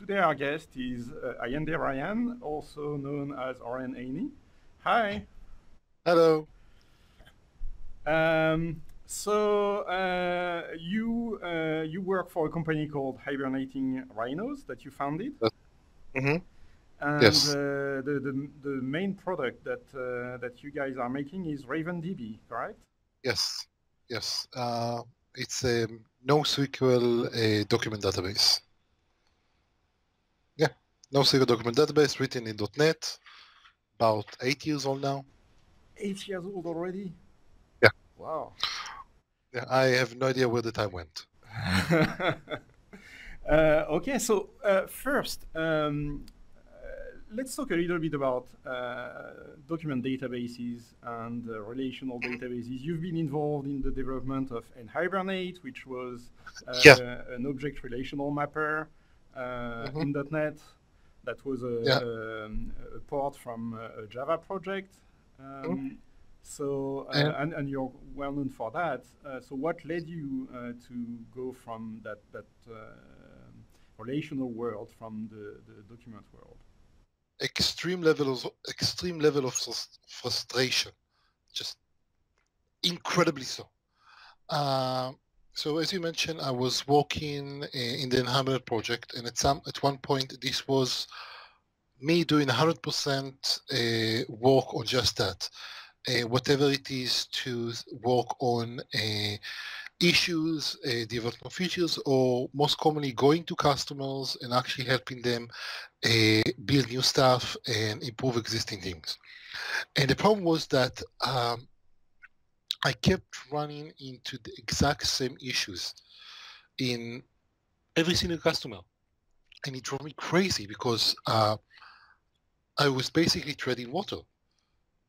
today our guest is uh, Ayende Rahien, also known as Oren Eini. Hi. Hello. Um, so uh, you uh, you work for a company called Hibernating Rhinos that you founded. Mm-hmm. And Yes. uh, the, the the main product that uh, that you guys are making is RavenDB, correct? Yes. Yes. Uh, it's a NoSQL uh, document database. NoSQL document database written in .NET, about eight years old now. Eight years old already. Yeah. Wow. Yeah, I have no idea where the time went. Uh, okay, so uh, first, um, uh, let's talk a little bit about uh, document databases and uh, relational databases. You've been involved in the development of NHibernate, which was uh, Yeah. an object relational mapper uh, Mhm. in .NET. That was a, Yeah. um, a port from uh, a Java project. Um, So, uh, And- and, and you're well known for that. Uh, so, what led you uh, to go from that that uh, relational world from the, the document world? Extreme level of extreme level of frustration, just incredibly so. So as you mentioned, I was working uh, in the NHibernate project, and at some at one point this was me doing 100% uh, work on just that, uh, whatever it is to work on uh, issues, uh, development features, or most commonly going to customers and actually helping them build new stuff and improve existing things. And the problem was that um, I kept running into the exact same issues in every single customer. And it drove me crazy because uh, I was basically treading water.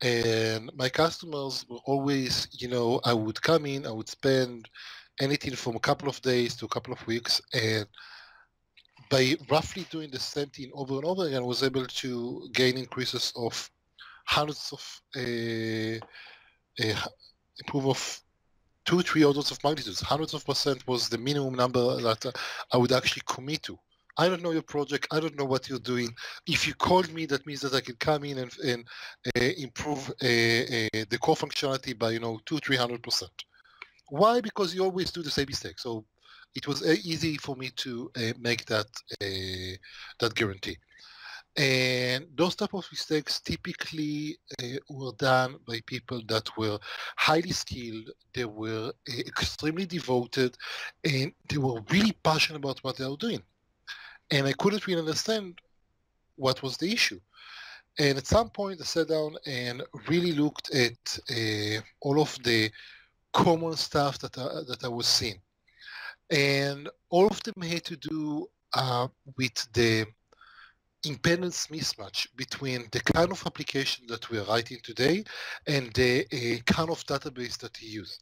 And my customers were always, you know, I would come in, I would spend anything from a couple of days to a couple of weeks. And by roughly doing the same thing over and over again, I was able to gain increases of hundreds of uh, uh, improve of two, three orders of magnitudes. Hundreds of percent was the minimum number that uh, I would actually commit to. I don't know your project. I don't know what you're doing. If you called me, that means that I can come in and, and uh, improve uh, uh, the core functionality by you know two, three hundred percent. Why? Because you always do the same mistake. So it was uh, easy for me to make that that guarantee. And those type of mistakes typically uh, were done by people that were highly skilled, they were uh, extremely devoted, and they were really passionate about what they were doing. And I couldn't really understand what was the issue. And at some point, I sat down and really looked at uh, all of the common stuff that I, that I was seeing, and all of them had to do uh, with the impedance mismatch between the kind of application that we are writing today and the uh, kind of database that we use.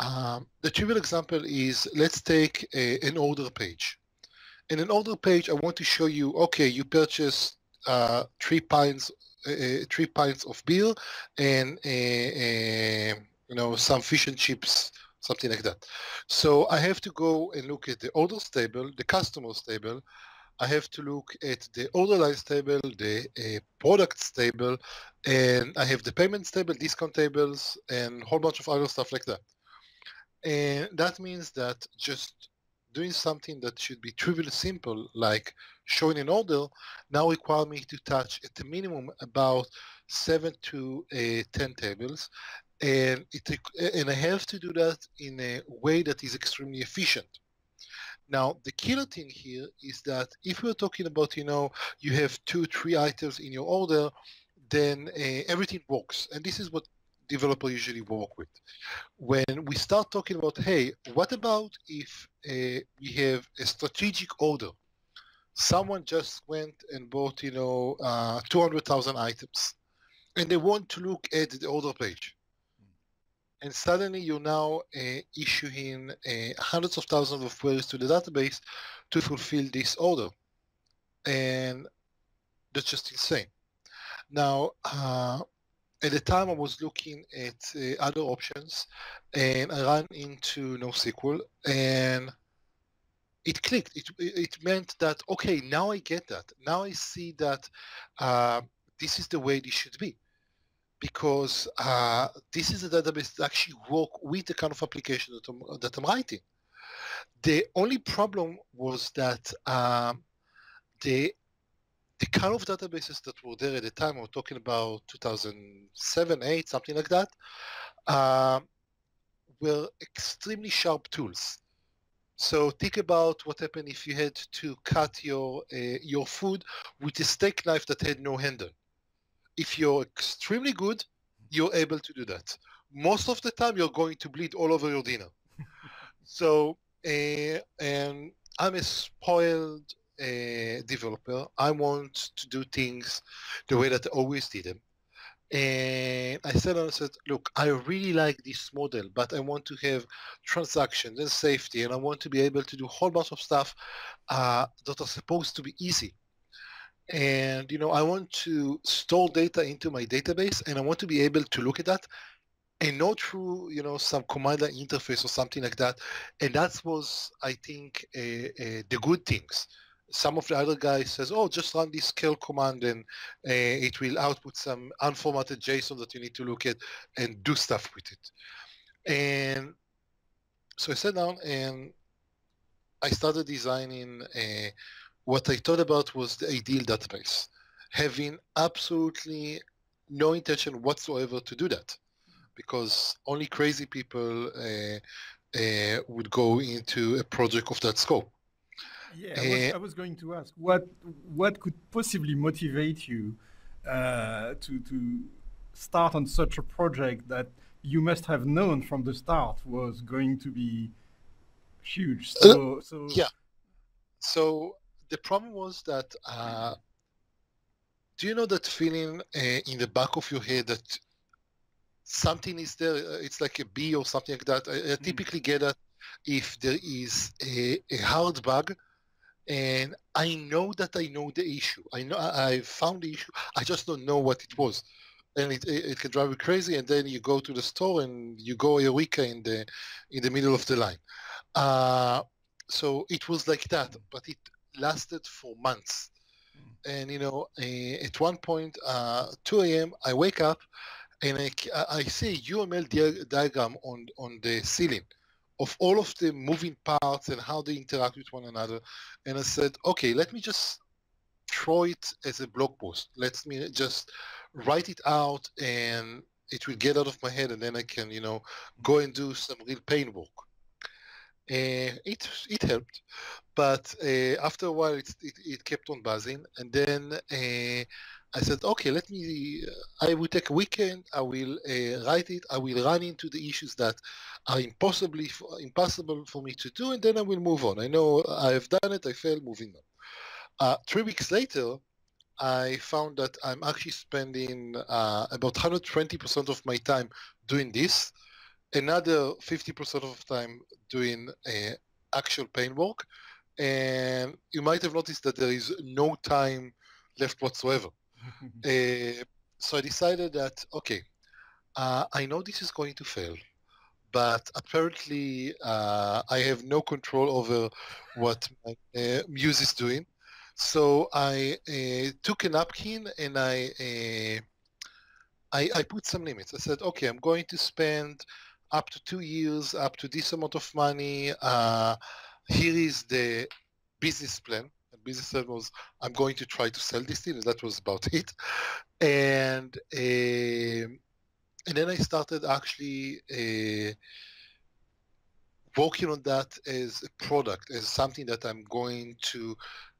Um, the trivial example is let's take a, an order page. In an order page, I want to show you, okay, you purchase uh, three pints, uh, three pints of beer and you know some fish and chips, something like that. So I have to go and look at the orders table, the customers table, I have to look at the order lines table, the uh, products table, and I have the payments table, discount tables, and a whole bunch of other stuff like that. And that means that just doing something that should be trivially simple, like showing an order, now require me to touch at the minimum about seven to uh, ten tables, and it and I have to do that in a way that is extremely efficient. Now, the killer thing here is that if we're talking about, you know, you have two, three items in your order, then uh, everything works. And this is what developers usually work with. When we start talking about, hey, what about if uh, we have a strategic order? Someone just went and bought, you know, uh, 200,000 items, and they want to look at the order page and suddenly you're now uh, issuing uh, hundreds of thousands of queries to the database to fulfill this order. And that's just insane. Now, uh, at the time, I was looking at uh, other options, and I ran into NoSQL, and it clicked. It it meant that okay, now I get that. Now I see that uh, this is the way this should be, because uh, this is a database that actually work with the kind of application that I'm, that I'm writing. The only problem was that um, the the kind of databases that were there at the time, we're talking about 2007, 8, something like that, uh, were extremely sharp tools. So think about what happened if you had to cut your uh, your food with a steak knife that had no handle. If you're extremely good, you're able to do that. Most of the time, you're going to bleed all over your dinner. so, uh, and I'm a spoiled uh, developer. I want to do things the way that I always did them. And I said, I said, look, I really like this model, but I want to have transactions and safety, and I want to be able to do a whole bunch of stuff uh, that are supposed to be easy. And you know, I want to store data into my database, and I want to be able to look at that and not through you know some command line interface or something like that. And that was, I think, uh, uh, the good things some of the other guys says, oh, just run this curl command and uh, it will output some unformatted JSON that you need to look at and do stuff with it. And so I sat down and I started designing uh, what I thought about was the ideal database, having absolutely no intention whatsoever to do that because only crazy people uh, uh, would go into a project of that scope. Yeah, I was, eh, I was, going to ask what what could possibly motivate you uh, to to start on such a project that you must have known from the start was going to be huge. Uh, so, uh, so yeah. So the problem was that. Uh, do you know that feeling uh, in the back of your head that something is there? Uh, it's like a bee or something like that. I, I mm. typically get that if there is a, a hard bug and I know that I know the issue. I know I, found the issue. I just don't know what it was, and it, it, it, can drive you crazy. And then you go to the store and you go Eureka in the in the middle of the line. Uh, so it was like that, but it lasted for months. And you know, at one point, uh, 2 a.m., I wake up and I, I see UML diagram on on the ceiling of all of the moving parts and how they interact with one another. And I said, okay, let me just throw it as a blog post. Let me just write it out and it will get out of my head and then I can, you know, go and do some real pain work. And it it helped, but uh, after a while it, it, it kept on buzzing, and then uh, I said, okay, let me, uh, I will take a weekend, I will uh, write it, I will run into the issues that are impossibly, impossible for me to do, and then I will move on. I know I've done it, I failed, moving on. Uh, three weeks later, I found that I'm actually spending uh, about 120% of my time doing this, another 50% of time doing uh, actual pain work, and you might have noticed that there is no time left whatsoever. uh, so I decided that okay, uh, I know this is going to fail, but apparently uh, I have no control over what my uh, muse is doing. So I uh, took a napkin and I, uh, I I put some limits. I said, okay, I'm going to spend up to two years, up to this amount of money. here is the business plan business plan was I'm going to try to sell this thing, and that was about it. And uh, and then I started actually uh, working on that as a product, as something that I'm going to.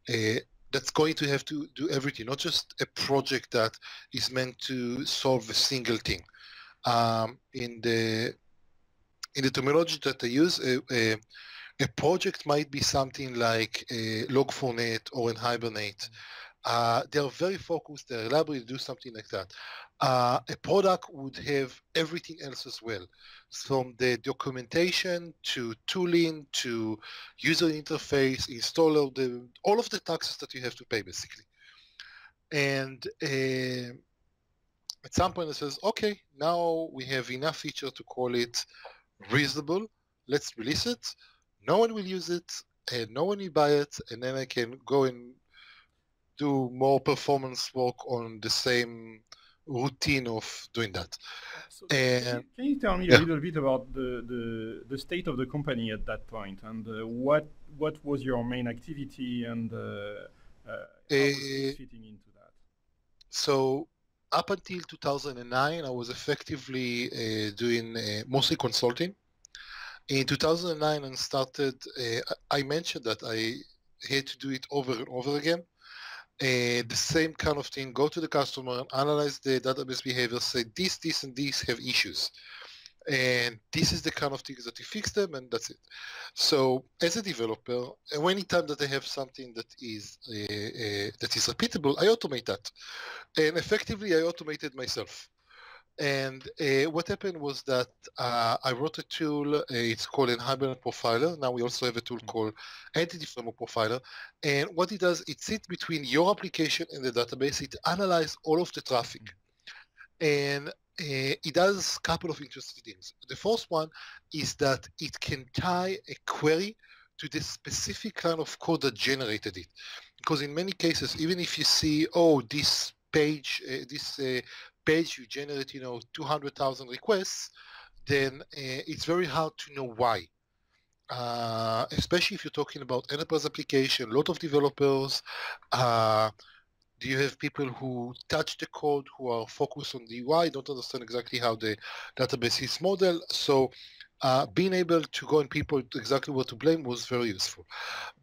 Uh, that's going to have to do everything, not just a project that is meant to solve a single thing. Um, in the in the terminology that I use, uh, a project might be something like a Log4Net or NHibernate. Mm. Uh, they're very focused, they're reliable to do something like that. Uh, a product would have everything else as well, from the documentation to tooling to user interface, installer, the, all of the taxes that you have to pay basically. And uh, at some point it says, okay, now we have enough feature to call it reasonable. Let's release it no one will use it and no one will buy it, and then I can go and do more performance work on the same routine of doing that. So can, you, And can you tell me yeah. a little bit about the, the, the state of the company at that point and uh, what what was your main activity and uh, uh, how was this Eh, fitting into that? so up until 2009, I was effectively uh, doing uh, mostly consulting. In 2009, I started. Uh, I mentioned that I had to do it over and over again. Uh, the same kind of thing. Go to the customer and analyze the database behavior. Say this, this, and this have issues, and this is the kind of things that you fix them, and that's it. So as a developer, anytime that I have something that is uh, uh, that is repeatable, I automate that and effectively I automated myself. And uh, what happened was that uh, I wrote a tool. Uh, it's called an Profiler. Now we also have a tool called Entity Framework Profiler. And what it does, it sits between your application and the database. It analyzes all of the traffic, and uh, it does a couple of interesting things. The first one is that it can tie a query to the specific kind of code that generated it. Because in many cases, even if you see, oh, this page, uh, this uh, page you generate, you know, 200,000 requests, then uh, it's very hard to know why. Uh, especially if you're talking about enterprise application, a lot of developers, uh, do you have people who touch the code, who are focused on the UI, don't understand exactly how the database is modeled. So uh, being able to go and people exactly what to blame was very useful.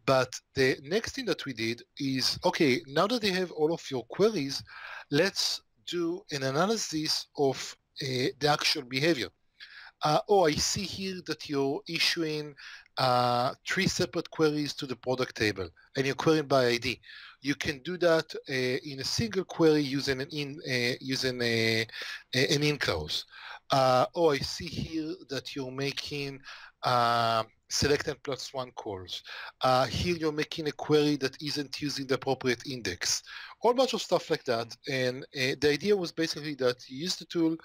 But the next thing that we did is, okay, now that they have all of your queries, let's do an analysis of uh, the actual behavior. Uh, oh, I see here that you're issuing uh, three separate queries to the product table, and you're querying by ID. You can do that uh, in a single query using an in uh, using a, a- an in clause. Uh, oh, I see here that you're making uh, select and plus one calls. Uh, here you're making a query that isn't using the appropriate index. Whole bunch of stuff like that. And uh, the idea was basically that you use the tool,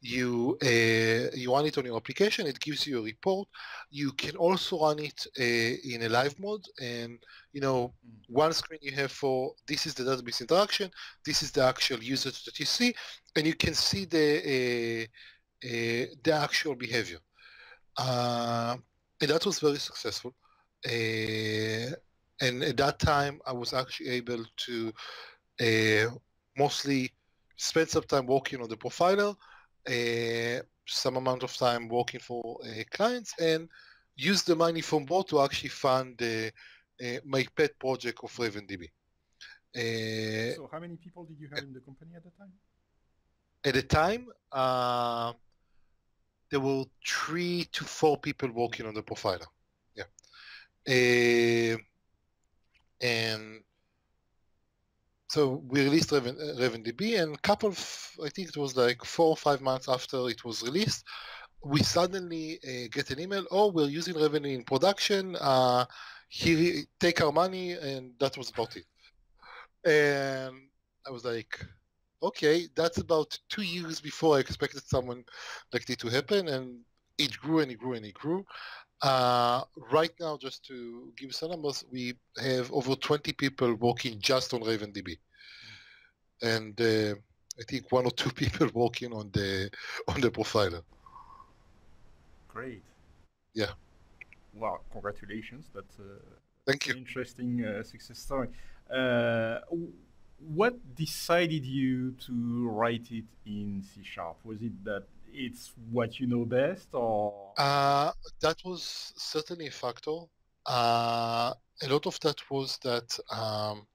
you uh, you run it on your application, it gives you a report. You can also run it uh, in a live mode, and you know one screen you have for this is the database interaction, this is the actual usage that you see, and you can see the uh, uh, the actual behavior. Uh, and that was very successful. Uh, and at that time, I was actually able to uh, mostly spend some time working on the profiler, some amount of time working for uh, clients, and use the money from both to actually fund uh, uh, my pet project of RavenDB. Uh, So how many people did you have in the company at the time? at the time, uh, there were three to four people working on the profiler. Yeah. Uh, and so we released Raven, uh, RavenDB, and a couple of, I think it was like four or five months after it was released, we suddenly uh, get an email, oh, we're using Raven in production, uh, here, take our money, and that was about it. And I was like, okay, that's about two years before I expected someone like it to happen, and it grew and it grew and it grew. Uh, right now, just to give some numbers, we have over 20 people working just on RavenDB, and uh, I think one or two people working on the on the profiler. Great. Yeah. Wow, congratulations. That's uh, Thank you. interesting uh, success story. Uh, what decided you to write it in C sharp? Was it that it's what you know best, or Uh, that was certainly a factor. Uh, a lot of that was that um,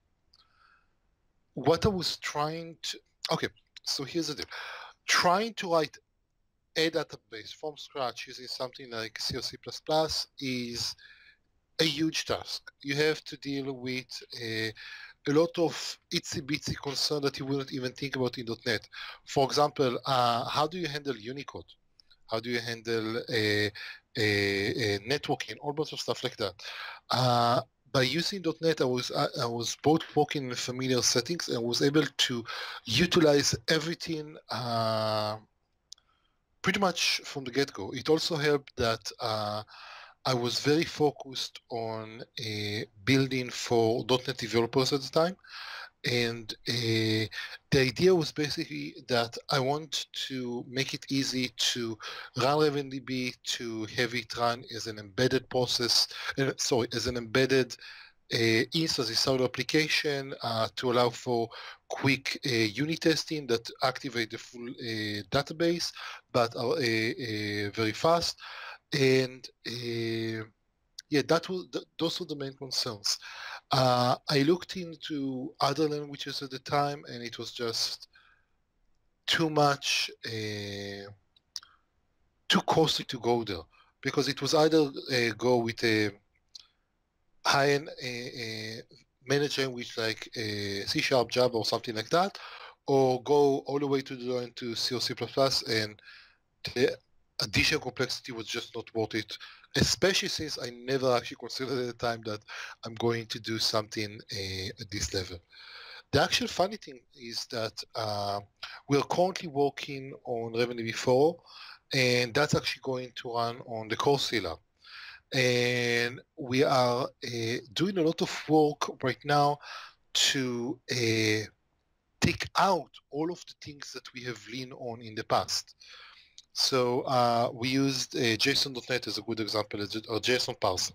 what I was trying to. Okay, so here's the deal. Trying to write a database from scratch using something like C or C++ is a huge task. You have to deal with a, a lot of itsy bitsy concern that you wouldn't even think about in .NET. For example, uh, how do you handle Unicode? How do you handle a, a, a networking? All sorts of stuff like that. Uh, by using .NET, I was I, I was both working in familiar settings and was able to utilize everything uh, pretty much from the get-go. It also helped that uh, I was very focused on uh, building for .NET developers at the time. And uh, the idea was basically that I want to make it easy to run RavenDB, to have it run as an embedded process, uh, sorry, as an embedded uh, instance inside the application uh, to allow for quick uh, unit testing that activate the full database, but uh, very fast. And eh, yeah, that was th- those were the main concerns. Uh, I looked into other languages at the time, and it was just too much, eh, too costly to go there because it was either eh, go with a high-end uh, manager with like a C Sharp, Java, or something like that, or go all the way to the line to C or C++, and the additional complexity was just not worth it, especially since I never actually considered at the time that I'm going to do something uh, at this level. The actual funny thing is that uh, we're currently working on RavenDB 4, and that's actually going to run on the Core lab and we are uh, doing a lot of work right now to uh, take out all of the things that we have leaned on in the past. So uh, we used JSON.NET as a good example, or JSON parser.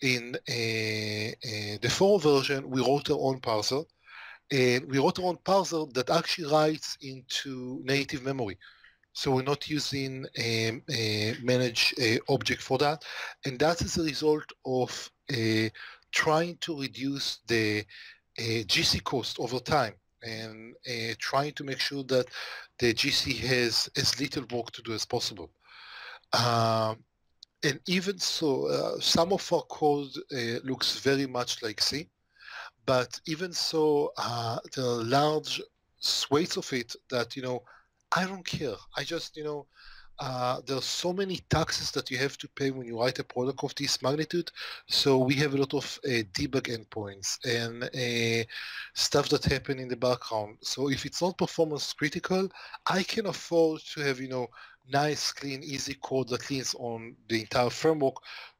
In the 4 version, we wrote our own parser, and we wrote our own parser that actually writes into native memory. So we're not using a, manage a object for that. And that is a result of trying to reduce the GC cost over time and uh, trying to make sure that the GC has as little work to do as possible. Um, and even so, uh, some of our code uh, looks very much like C, but even so, uh, large swathes of it that, you know, I don't care. I just, you know, uh, there are so many taxes that you have to pay when you write a product of this magnitude. So we have a lot of uh, debug endpoints and uh, stuff that happen in the background. So if it's not performance critical, I can afford to have, you know, nice, clean, easy code that leans on the entire framework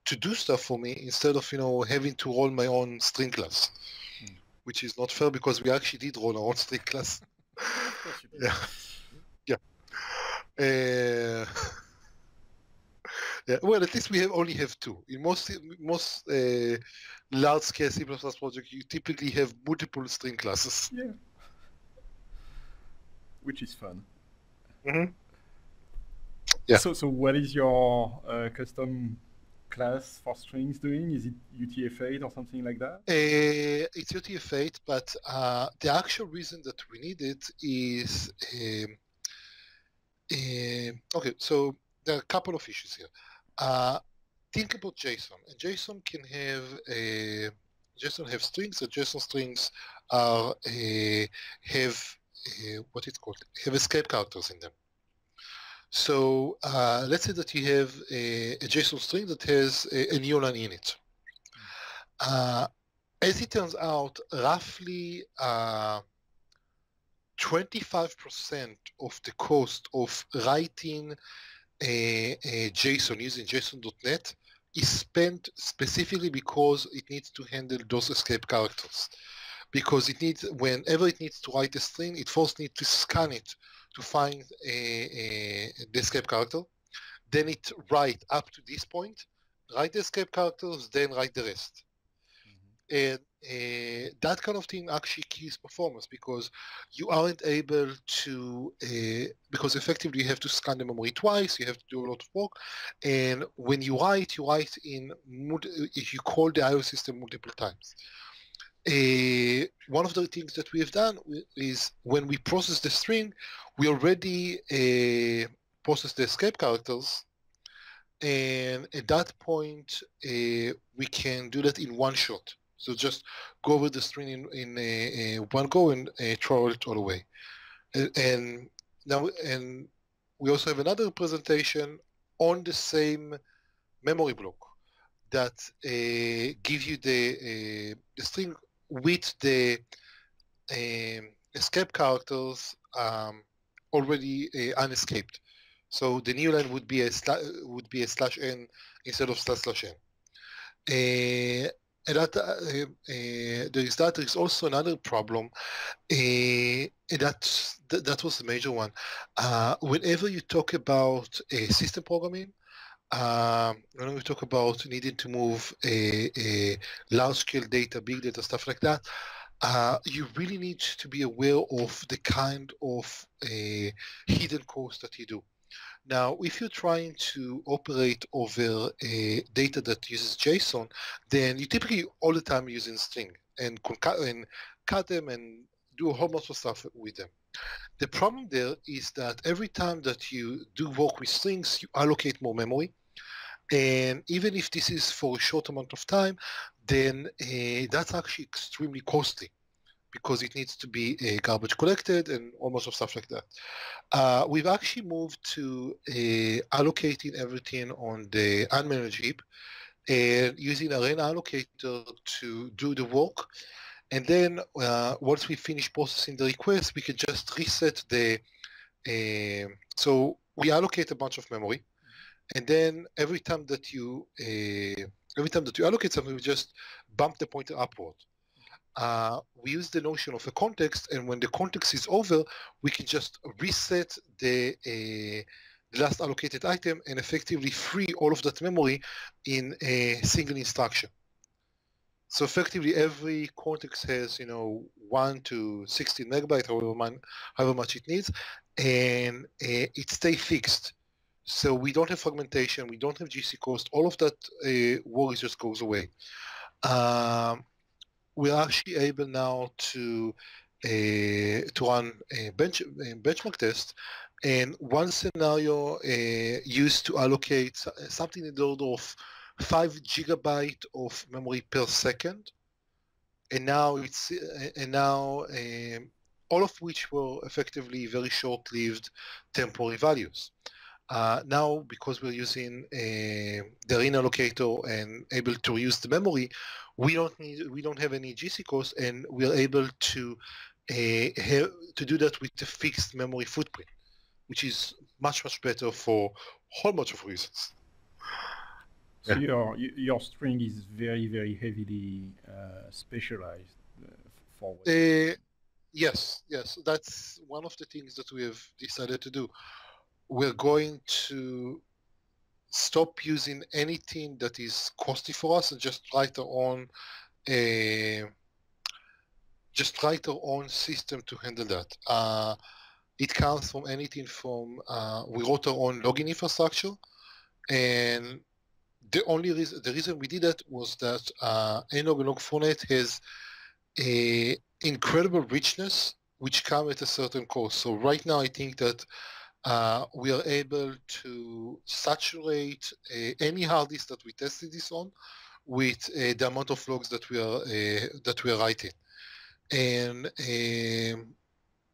to do stuff for me instead of, you know, having to roll my own string class, mm. which is not fair because we actually did roll our own string class. yeah. Uh, yeah, well, at least we have only have two. In most most uh, large scale C++ projects, you typically have multiple string classes. Yeah, which is fun. Mm-hmm. Yeah. So, so what is your uh, custom class for strings doing? Is it UTF-8 or something like that? Uh, it's UTF-8, but uh, the actual reason that we need it is um, uh, okay, so there are a couple of issues here. Uh, think about JSON, and JSON can have a JSON have strings, and JSON strings are uh, have what it's called have escape characters in them. So uh, let's say that you have a, a JSON string that has a, a newline in it. Uh, as it turns out, roughly uh, 25% of the cost of writing a, a JSON using JSON.NET is spent specifically because it needs to handle those escape characters. Because it needs, whenever it needs to write a string, it first needs to scan it to find a, a, the escape character. Then it write up to this point, write the escape characters, then write the rest. And uh, that kind of thing actually kills performance because you aren't able to uh, because effectively you have to scan the memory twice you have to do a lot of work and when you write you write in if you call the IO system multiple times. Uh, one of the things that we have done is when we process the string we already process the escape characters and at that point we can do that in one shot so just go over the string in, in a, a one go and uh, throw it all away. And, and now, and we also have another presentation on the same memory block that uh, gives you the uh, the string with the um, escape characters um, already uh, unescaped. So the new line would be a would be a slash n instead of slash slash n. Uh, and that, uh, uh, there is that. There is also another problem, uh, that, that was the major one. Uh, whenever you talk about system programming, um, when we talk about needing to move a, a large-scale data, big data, stuff like that, uh, you really need to be aware of the kind of a hidden cost that you do. Now, if you're trying to operate over a data that uses JSON, then you typically all the time using string and, and cut them and do a whole bunch of stuff with them. The problem there is that every time that you do work with strings, you allocate more memory. And even if this is for a short amount of time, then uh, that's actually extremely costly because it needs to be uh, garbage collected and all sorts of stuff like that. Uh, we've actually moved to uh, allocating everything on the unmanaged heap and using arena allocator to do the work. And then uh, once we finish processing the request, we can just reset the, uh, so we allocate a bunch of memory. And then every time that you, uh, every time that you allocate something, we just bump the pointer upward uh, we use the notion of a context, and when the context is over, we can just reset the, uh, the last allocated item and effectively free all of that memory in a single instruction. So effectively, every context has, you know, one to 16 megabyte, however, man, however much it needs, and uh, it stays fixed. So we don't have fragmentation, we don't have GC cost, all of that uh, worry just goes away. Um, we're actually able now to uh, to run a, bench, a benchmark test. And one scenario uh, used to allocate something in the order of five gigabyte of memory per second. And now it's and now um, all of which were effectively very short-lived temporary values. Uh, now, because we're using a, the arena allocator and able to reuse the memory, we don't need we don't have any GC cost, and we're able to uh, have, to do that with a fixed memory footprint, which is much much better for a whole bunch of reasons. So yeah. your your string is very very heavily uh, specialized uh, for. Uh, yes, yes, that's one of the things that we have decided to do. We're going to stop using anything that is costly for us and just write our own uh, just write our own system to handle that. Uh, it comes from anything from uh, we wrote our own login infrastructure, and the only reason the reason we did that was that uh, nlog and log4net has a incredible richness which come at a certain cost. So right now, I think that uh, we are able to saturate uh, any hard disk that we tested this on with uh, the amount of logs that we are uh, that we are writing, and um,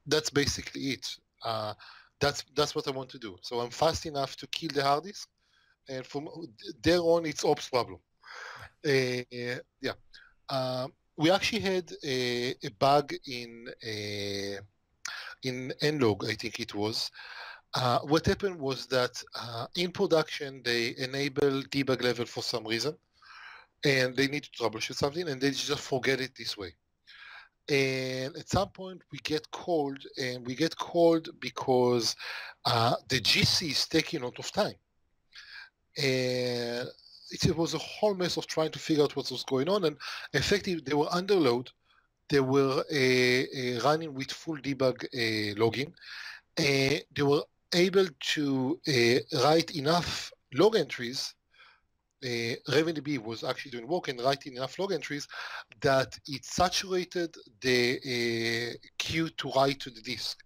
that's basically it. Uh, that's that's what I want to do. So I'm fast enough to kill the hard disk, and from there on, it's ops problem. Uh, yeah, um, we actually had a, a bug in in nlog, I think it was, uh, what happened was that uh, in production, they enable debug level for some reason, and they need to troubleshoot something, and they just forget it this way. And at some point, we get called, and we get called because uh, the GC is taking a lot of time. And it was a whole mess of trying to figure out what was going on, and effectively, they were under load. They were uh, uh, running with full debug uh, logging. Uh, they were able to uh, write enough log entries, uh, was actually doing work and writing enough log entries that it saturated the uh, queue to write to the disk.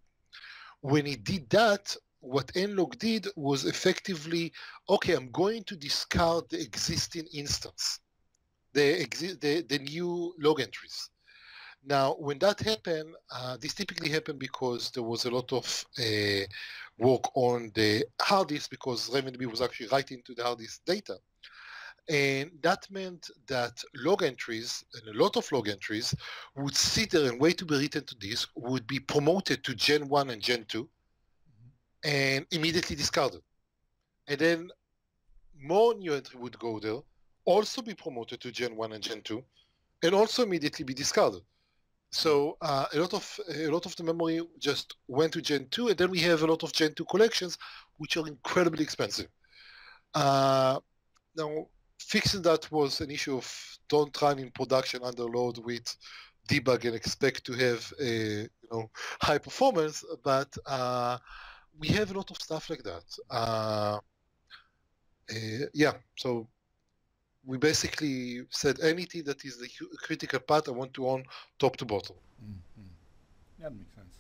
When it did that, what nlog did was effectively, okay, I'm going to discard the existing instance, the, exi- the, the new log entries. Now, when that happened, uh, this typically happened because there was a lot of uh, work on the hard disk because RavenDB was actually writing to the hard disk data. And that meant that log entries, and a lot of log entries, would sit there and wait to be written to disk, would be promoted to Gen 1 and Gen 2. and immediately discarded. And then more new entry would go there, also be promoted to Gen 1 and Gen 2, and also immediately be discarded. So uh, a lot of a lot of the memory just went to Gen 2, and then we have a lot of Gen 2 collections, which are incredibly expensive. Uh, now, fixing that was an issue of don't run in production under load with debug and expect to have a you know high performance, but uh, we have a lot of stuff like that. Uh, uh, yeah, so we basically said anything that is the critical part I want to own top to bottom. Mm-hmm. That makes sense.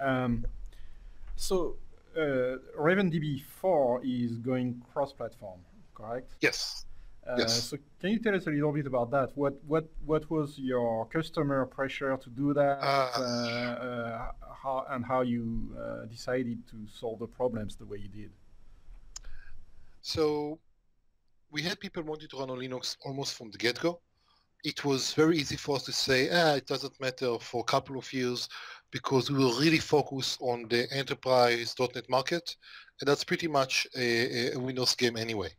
Um, so uh, RavenDB 4 is going cross-platform, correct? Yes. Uh, yes. So can you tell us a little bit about that? What what what was your customer pressure to do that, uh, uh, uh how, and how you uh, decided to solve the problems the way you did? So we had people wanting to run on Linux almost from the get-go. It was very easy for us to say, ah, it doesn't matter for a couple of years because we will really focus on the enterprise .NET market, and that's pretty much a, a Windows game anyway.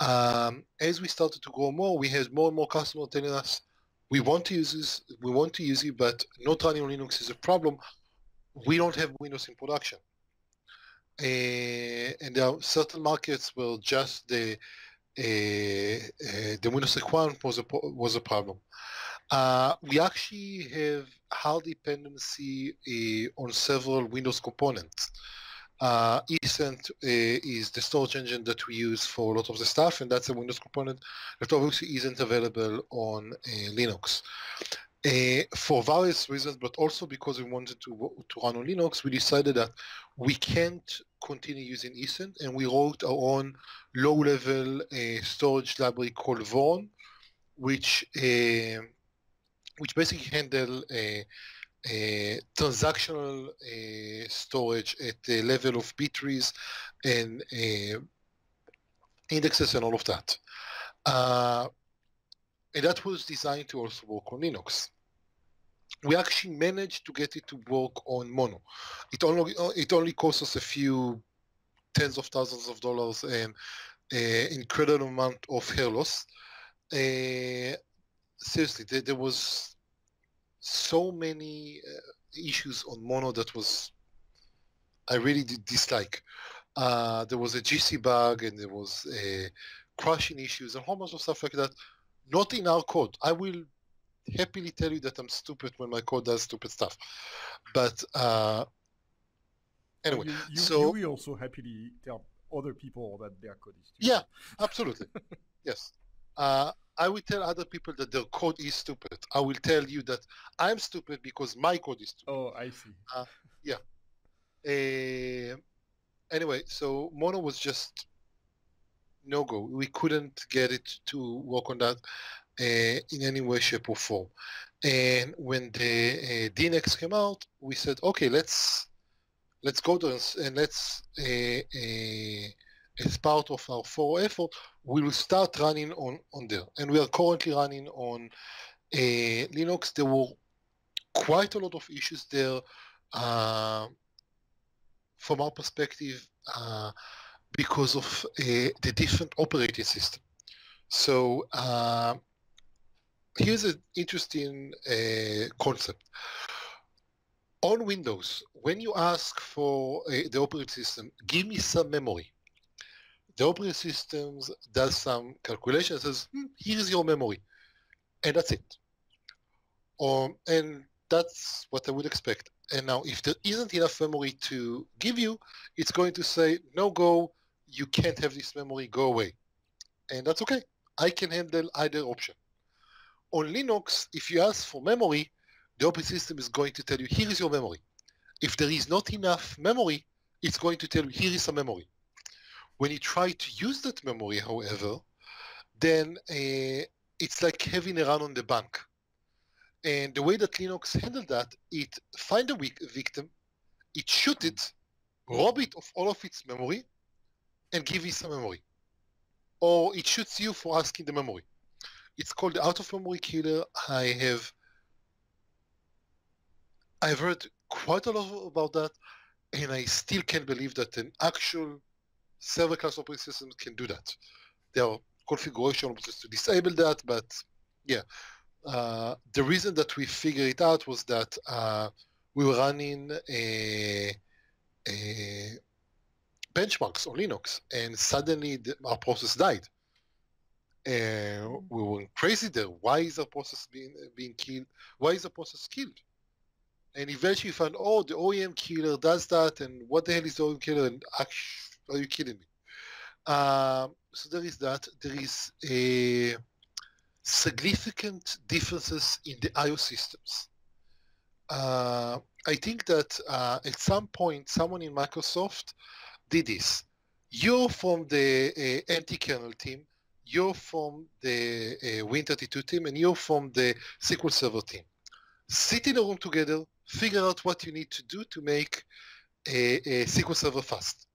Um, as we started to grow more, we had more and more customers telling us, we want to use this, we want to use it, but not running on Linux is a problem. We don't have Windows in production. Uh, and there are certain markets where just the the Windows requirement was a was a problem. Uh, we actually have hard dependency uh, on several Windows components. Uh, Esent uh, is the storage engine that we use for a lot of the stuff, and that's a Windows component that obviously isn't available on uh, Linux. For various reasons, but also because we wanted to to run on Linux, we decided that we can't continue using Esent, and we wrote our own low-level uh, storage library called Voron, which uh, which basically handle a, a transactional uh, storage at the level of B-trees and uh, indexes and all of that. Uh, and that was designed to also work on Linux. We actually managed to get it to work on Mono. It only it only cost us a few tens of thousands of dollars and an incredible amount of hair loss. Uh, seriously, there, there, was so many uh, issues on Mono that was I really did dislike. Uh, there was a GC bug and there was a crashing issues and a whole bunch of stuff like that not in our code. I will happily tell you that I'm stupid when my code does stupid stuff. But uh, anyway, you, you, so you also happily tell other people that their code is stupid. Yeah, absolutely. yes. Uh, I will tell other people that their code is stupid. I will tell you that I'm stupid because my code is stupid. Oh, I see. Uh, yeah. Uh, anyway, so Mono was just no go. We couldn't get it to work on that in any way, shape, or form. And when the uh, DNX came out, we said, okay, let's let's go there and let's as part of our 4 effort, we will start running on on there. And we are currently running on uh, Linux. There were quite a lot of issues there. Uh, from our perspective, uh, because of the different operating system. So uh, here's an interesting uh, concept. On Windows, when you ask for uh, the operating system, give me some memory. The operating system does some calculations, says, hmm, here's your memory. And that's it. Um, and that's what I would expect. And now, if there isn't enough memory to give you, it's going to say, no go, you can't have this memory go away. And that's okay. I can handle either option. On Linux, if you ask for memory, the operating system is going to tell you, here is your memory. If there is not enough memory, it's going to tell you, here is some memory. When you try to use that memory, however, then uh, it's like having a run on the bank. And the way that Linux handled that, it find a weak victim, it shoot it, rob it of all of its memory, and give you some memory. Or it shoots you for asking the memory. It's called the out of memory killer. I have I've heard quite a lot about that. and I still can't believe that an actual server class operating system can do that. There are configuration options to disable that, but yeah. Uh, the reason that we figured it out was that uh, we were running a, a benchmarks on Linux, and suddenly the, our process died. And we went crazy there. Why is the process being being killed? Why is the process killed? And eventually we found, oh, the OOM killer does that, and what the hell is the OOM killer? And actually, are you kidding me? Um, so there is that. There is a significant differences in the IO systems. Uh, I think that uh, at some point, someone in Microsoft did this. You're from the uh, NT-kernel team, you're from the uh, Win32 team, and you're from the SQL Server team. Sit in a room together, figure out what you need to do to make a, a SQL Server fast.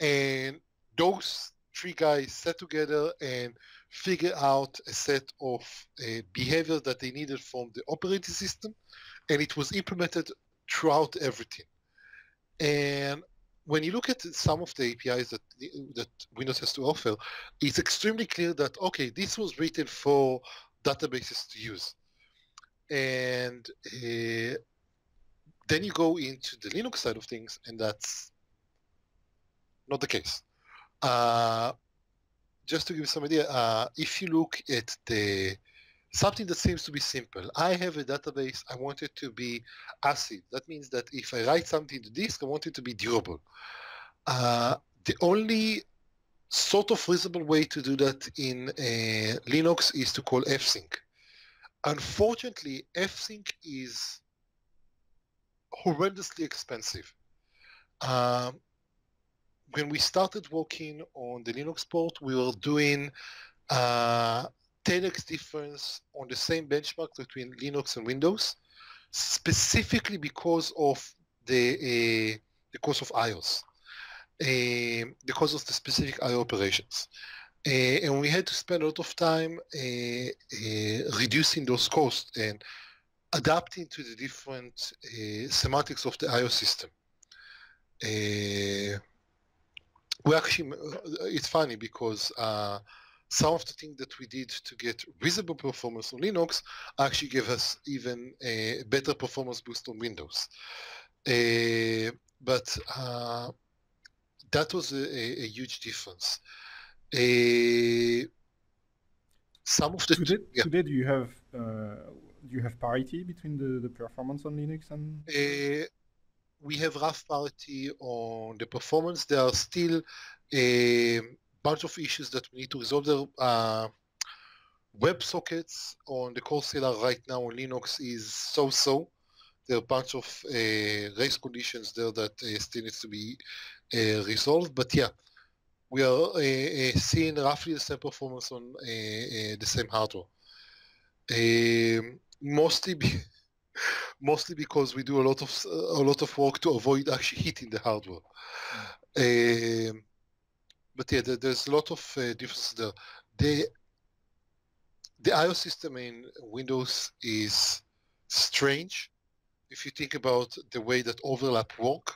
And those three guys sat together and figure out a set of uh, behaviors that they needed from the operating system, and it was implemented throughout everything. And when you look at some of the APIs that that Windows has to offer, it's extremely clear that okay, this was written for databases to use, and uh, then you go into the Linux side of things, and that's not the case. Uh, just to give you some idea, uh, if you look at the something that seems to be simple, I have a database. I want it to be ACID. That means that if I write something to disk, I want it to be durable. Uh, the only sort of reasonable way to do that in uh, Linux is to call fsync. Unfortunately, fsync is horrendously expensive. Um, when we started working on the Linux port, we were doing uh, 10x difference on the same benchmark between Linux and Windows, specifically because of the uh, the cost of IOS, uh, because of the specific IO operations. Uh, and we had to spend a lot of time uh, uh, reducing those costs and adapting to the different uh, semantics of the IO system. We actually, it's funny because some of the things that we did to get reasonable performance on Linux actually gave us even a better performance boost on Windows. Uh, but uh, that was a, a, a huge difference. Uh, some of the today, yeah. today do you have uh, do you have parity between the, the performance on Linux and? Uh, we have rough parity on the performance. There are still a bunch of issues that we need to resolve. There uh, WebSockets on the CoreCLR right now on Linux is so-so. There are a bunch of uh, race conditions there that uh, still needs to be uh, resolved. But yeah, we are uh, uh, seeing roughly the same performance on uh, the same hardware. Um, mostly, be, mostly because we do a lot of a lot of work to avoid actually hitting the hardware. Mm. But yeah, there, there's a lot of uh, differences there. The the IO system in Windows is strange if you think about the way that overlap work,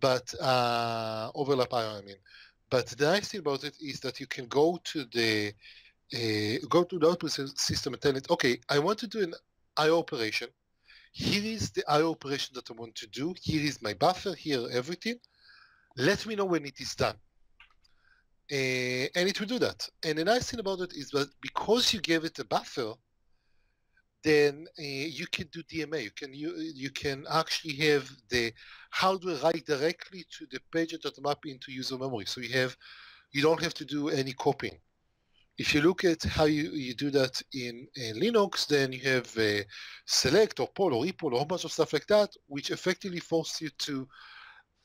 but uh, overlap IO, I mean. But the nice thing about it is that you can go to the uh, go to the operating system and tell it, okay, I want to do an IO operation. Here is the IO operation that I want to do. Here is my buffer. Here, everything. Let me know when it is done. Uh, and it will do that. And the nice thing about it is that because you gave it a buffer, then uh, you can do DMA. You can you you can actually have the hardware write directly to the page that map into user memory. So you have you don't have to do any copying. If you look at how you, you do that in, in Linux, then you have a select or poll or epoll or a bunch of stuff like that, which effectively force you to,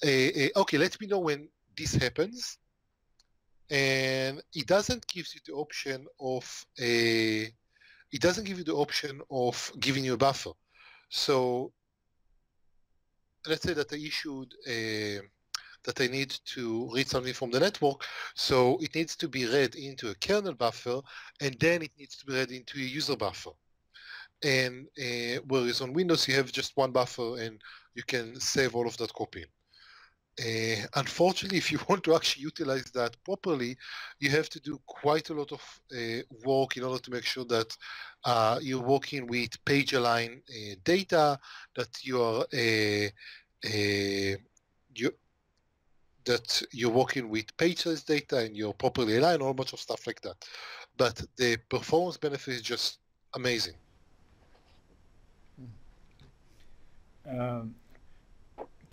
uh, uh, okay, let me know when this happens and it doesn't give you the option of a it doesn't give you the option of giving you a buffer. So let's say that i issued a that i need to read something from the network. So it needs to be read into a kernel buffer and then it needs to be read into a user buffer. And uh, whereas on Windows you have just one buffer and you can save all of that copy. Uh, unfortunately, if you want to actually utilize that properly, you have to do quite a lot of uh, work in order to make sure that uh, you're working with page align uh, data, that you are you, that you're working with page size data and you're properly aligned, a whole bunch of stuff like that. But the performance benefit is just amazing. Um,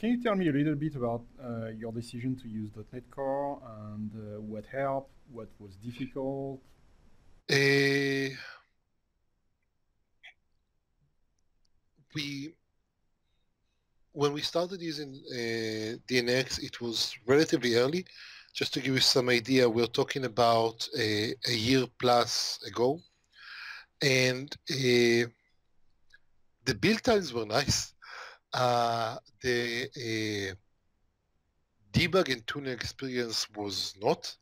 can you tell me a little bit about uh, your decision to use .NET Core and uh, what helped, what was difficult? Uh, we when we started using uh, DNX, it was relatively early. Just to give you some idea, we're talking about a, a year plus ago, and uh, the build times were nice uh, the uh, debug and tuning experience was not.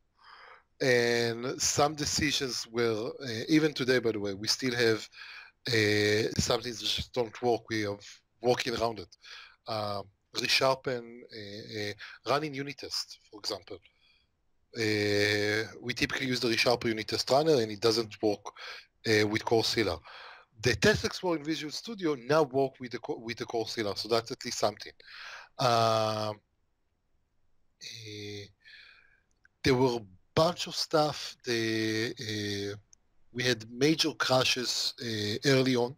And some decisions were, uh, even today, by the way, we still have uh, some things that just don't work. We are working around it. Um, ReSharper, uh, uh, running unit test, for example. we typically use the ReSharper unit test runner and it doesn't work with CoreCLR the Test Explorer in Visual Studio now work with the with the CoreCLR, so that's at least something. Uh, there were a bunch of stuff. The uh, we had major crashes uh, early on.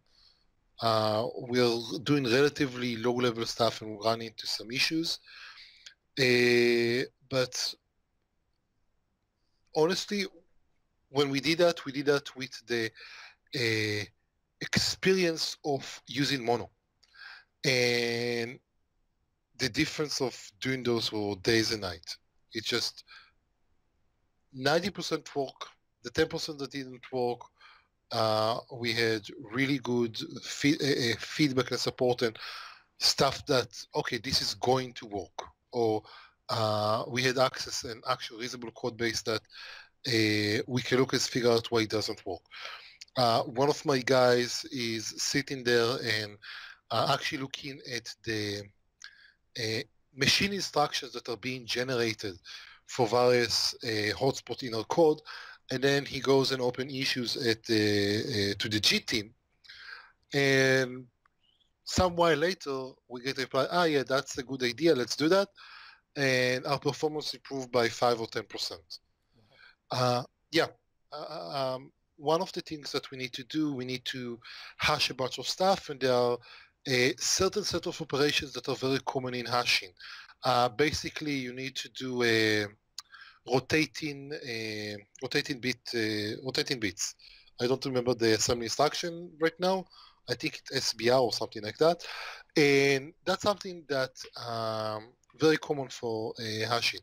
Uh, we're doing relatively low-level stuff and we run into some issues. But honestly, when we did that, we did that with the experience of using mono and the difference of doing those for days and night. It's just 90% work, the 10% that didn't work, uh, we had really good feed, uh, feedback and support and stuff that, okay, this is going to work. Or uh, we had access and actual reasonable code base that uh, we can look and figure out why it doesn't work uh, one of my guys is sitting there and uh, actually looking at the uh, machine instructions that are being generated for various uh, hotspots in our code, and then he goes and open issues at the, uh, to the JIT team, and some while later we get a reply, ah yeah, that's a good idea, let's do that, and our performance improved by five or ten percent. Uh, yeah, uh, um, one of the things that we need to do, we need to hash a bunch of stuff, and there are a certain set of operations that are very common in hashing. Uh, basically, you need to do a rotating a rotating bit uh, rotating bits. I don't remember the assembly instruction right now. I think it's SBR or something like that, and that's something that um, very common for uh, hashing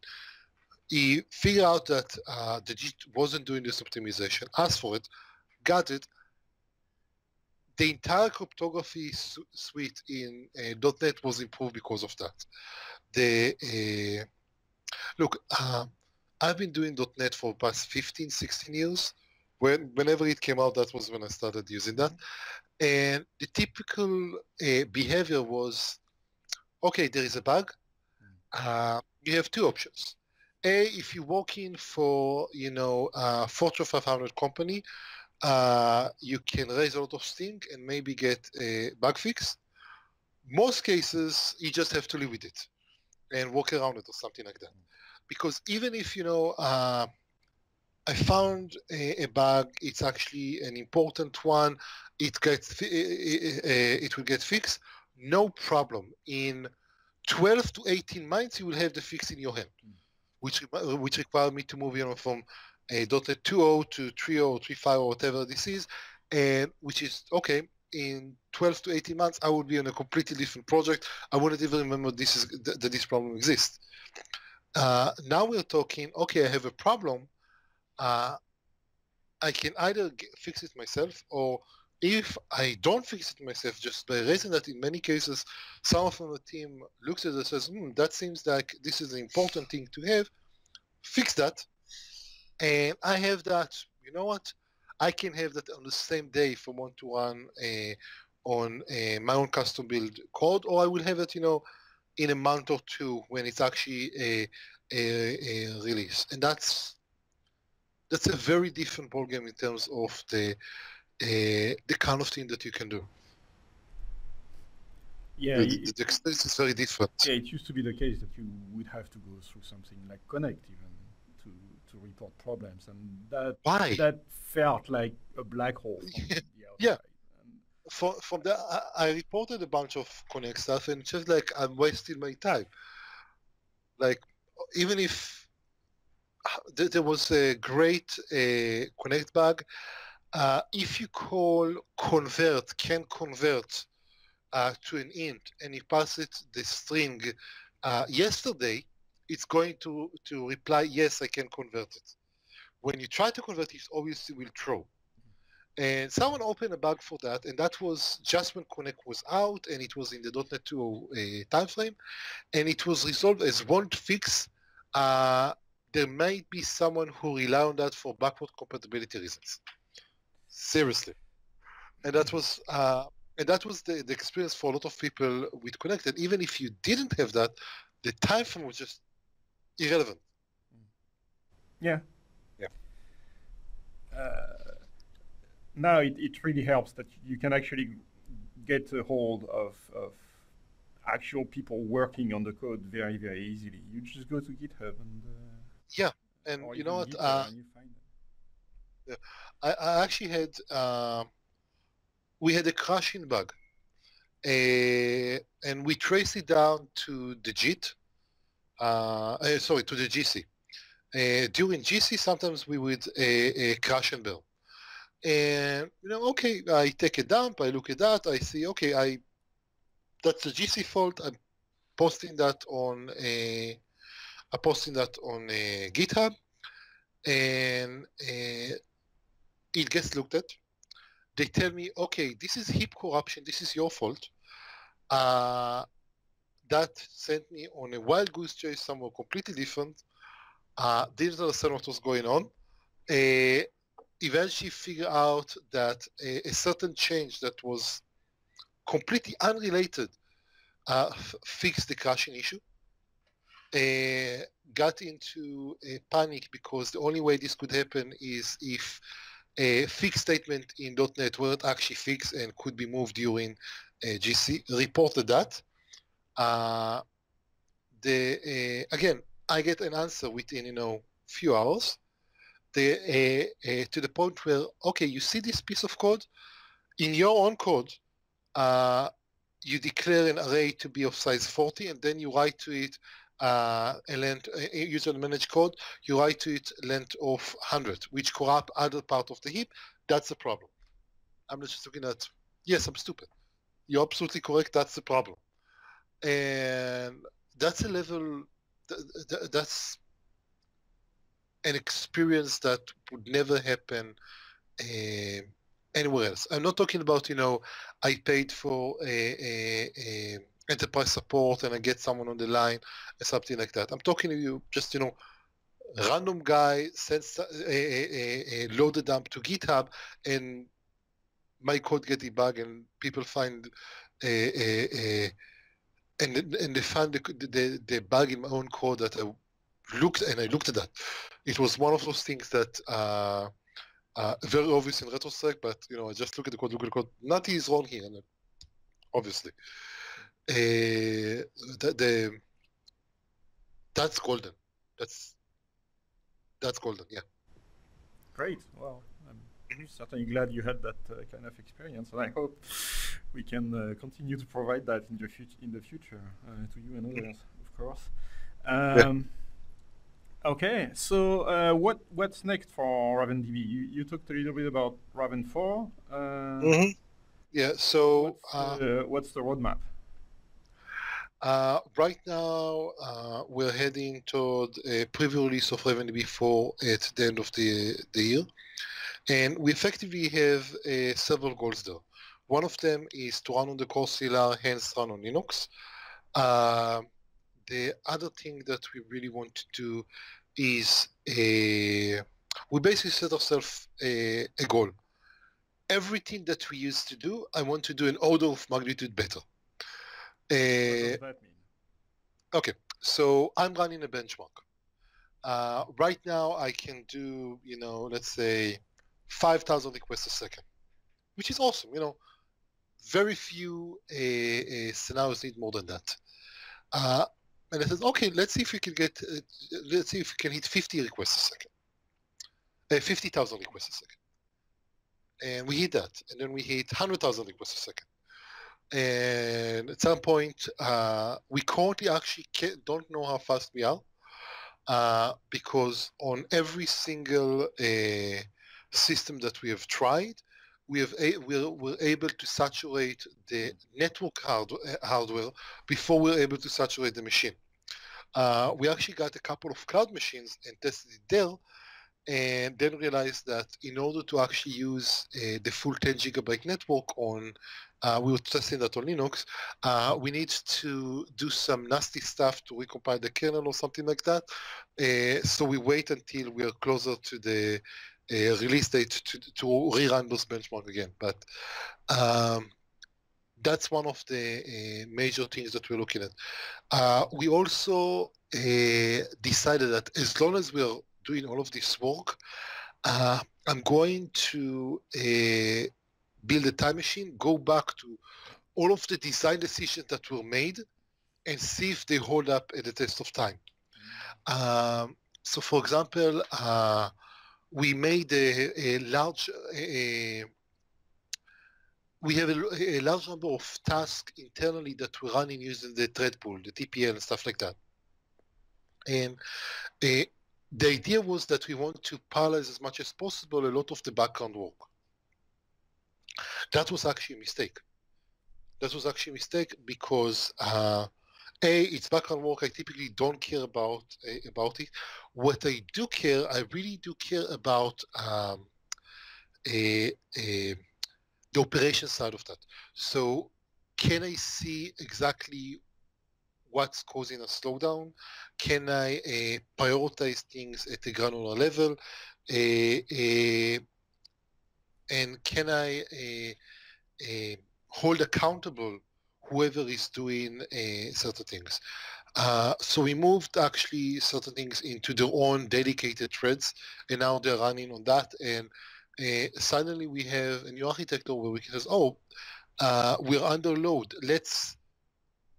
he figured out that uh, the JIT wasn't doing this optimization, asked for it, got it. The entire cryptography su- suite in uh, .NET was improved because of that. The uh, look, uh, I've been doing .NET for the past 15, 16 years. When whenever it came out, that was when I started using that. And the typical uh, behavior was, okay, there is a bug. Hmm. Uh, you have two options a, if you work in for, you know, a Fortune 500 company, uh, you can raise a lot of stink and maybe get a bug fix. Most cases, you just have to live with it and walk around it or something like that. Because even if, you know, uh, I found a, a, bug, it's actually an important one, it gets, it will get fixed, no problem. In 12 to 18 months, you will have the fix in your hand. Mm which which require me to move you know from a .NET 2.0 to 3.0 or 3.5 or whatever this is, and which is okay. In 12 to 18 months, I will be on a completely different project. I wouldn't even remember this is that, that this problem exists. Uh, now we're talking. Okay, I have a problem. Uh, I can either get, fix it myself or if I don't fix it myself, just by raising that in many cases, someone from the team looks at it and says, hmm, that seems like this is an important thing to have, fix that. And I have that, you know what? I can have that on the same day from one to one on my own custom build code, or I will have it, you know, in a month or two when it's actually a, a, a release, and that's that's a very different ballgame in terms of the uh, the kind of thing that you can do. Yeah, the, the, the experience is very different. Yeah, it used to be the case that you would have to go through something like Connect even to to report problems, and that Why? that felt like a black hole. yeah. From, from the, I, I reported a bunch of Connect stuff, and just like I'm wasting my time. Like, even if uh, there was a great uh, Connect bug, uh, if you call convert, can convert uh, to an int, and you pass it the string uh, yesterday, it's going to, to reply, yes, I can convert it. When you try to convert it, obviously will throw. And someone opened a bug for that, and that was just when Connect was out, and it was in the .NET 2 uh, timeframe, and it was resolved as one fix. Uh, there might be someone who rely on that for backward compatibility reasons. Seriously, and that was uh, and that was the, the experience for a lot of people with Connect. And even if you didn't have that, the time frame was just irrelevant. Yeah. Yeah. Uh, now it, it really helps that you can actually get a hold of, of actual people working on the code very, very easily. You just go to GitHub and. Uh, yeah, and you know what? Uh, I, I actually had. Uh, we had a crashing bug. Uh, and we traced it down to the JIT, uh, uh, sorry, to the GC. Uh, during GC, sometimes we would crash and burn. And, you know, okay, I take a dump, I look at that, I see, okay, I that's the GC fault. I'm posting that on a, I'm posting that on a GitHub, and it gets looked at they tell me, okay, this is heap corruption, this is your fault. Uh, that sent me on a wild goose chase somewhere completely different. Uh, didn't understand what was going on. Uh, eventually figure out that a, a, certain change that was completely unrelated uh, f- fixed the crashing issue. Uh, got into a panic because the only way this could happen is if a fixed statement in .NET weren't actually fixed and could be moved during uh, GC. Reported that. Uh, the uh, again, I get an answer within you know few hours. The uh, uh, to the point where okay, you see this piece of code in your own code. Uh, you declare an array to be of size 40 and then you write to it uh, a length a user managed code, you write to it length of 100, which corrupt other part of the heap. That's the problem. I'm just looking at, yes, I'm stupid. You're absolutely correct. That's the problem. And that's a level, th- th- that's an experience that would never happen uh, anywhere else. I'm not talking about, you know, I paid for a, a, a enterprise support and I get someone on the line or something like that. I'm talking to you just, you know, random guy sends a, a, a loaded dump to GitHub and my code get debugged and people find a, a, a and and they find the, the the bug in my own code that I looked and I looked at that. It was one of those things that uh, uh, very obvious in retrospect, but you know I just look at the code, look at the code. Nothing is wrong here, obviously. Uh, the, the, that's golden. That's that's golden. Yeah. Great. Well, I'm certainly glad you had that uh, kind of experience, and I hope we can uh, continue to provide that in the future. In the future, uh, to you and others, of course. Um, yeah. Okay. So, uh, what what's next for RavenDB? You you talked a little bit about Raven 4. Mm-hmm. Yeah. So, what's, what's the roadmap? Uh, right now, uh, we're heading toward a preview release of RavenDB 4 at the end of the, the year. And we effectively have uh, several goals there. One of them is to run on the CoreCLR, hence run on Linux. Uh, the other thing that we really want to do is a, we basically set ourselves a, a goal. Everything that we used to do, I want to do an order of magnitude better. What does Uh, that mean? okay, so I'm running a benchmark. Uh, right now, I can do, you know, let's say 5,000 requests a second, which is awesome. You know, very few uh, uh, scenarios need more than that. Uh, and I said, okay, let's see if we can get, uh, let's see if we can hit 50 requests a second, uh, 50,000 requests a second. And we hit that. And then we hit 100,000 requests a second. And at some point, uh, we currently actually don't know how fast we are uh, because on every single uh, system that we have tried, we have we're, we're able to saturate the network hard- hardware before we're able to saturate the machine. Uh, we actually got a couple of cloud machines and tested it there, and then realized that in order to actually use uh, the full 10 gigabyte network on, uh, we were testing that on Linux, uh, we need to do some nasty stuff to recompile the kernel or something like that. Uh, so we wait until we are closer to the uh, release date to, to rerun those benchmark again. But um, that's one of the uh, major things that we're looking at. We also decided that as long as we're doing all of this work, uh, I'm going to uh, build a time machine, go back to all of the design decisions that were made, and see if they hold up at the test of time. Um, so, for example, uh, we made a, a large, a, we have a, a large number of tasks internally that we're running using the thread pool, the TPL and stuff like that. And uh, the idea was that we want to parallelize as much as possible a lot of the background work. That was actually a mistake. That was actually a mistake because uh, a it's background work. I typically don't care about uh, about it. What I do care, I really do care about um, a, a, the operation side of that. So can I see exactly what's causing a slowdown? Can I uh, prioritize things at a granular level? Uh, uh, and can I hold accountable whoever is doing certain things? Uh, so we moved actually certain things into their own dedicated threads, and now they're running on that. And uh, suddenly we have a new architecture where we can say, oh, uh, we're under load. Let's